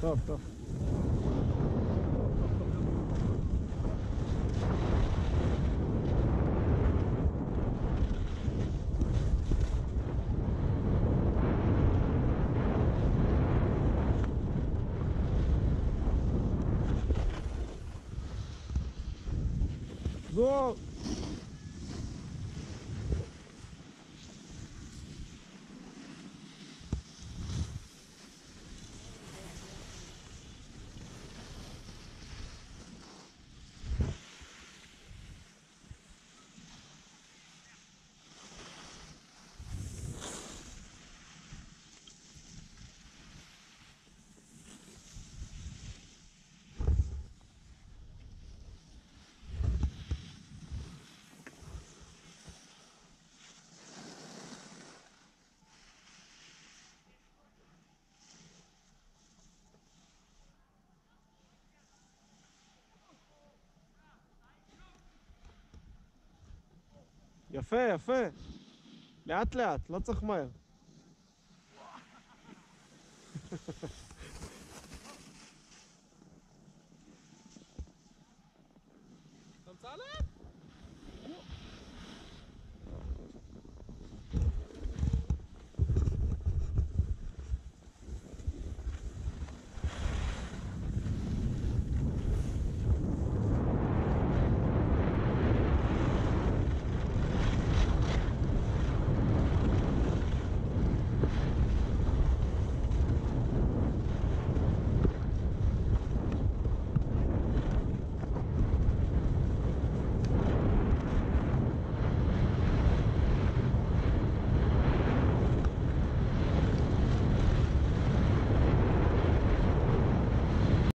Стоп, стоп. Go! יפה, יפה. לאט לאט, לא צריך מהר. אתה מצלם?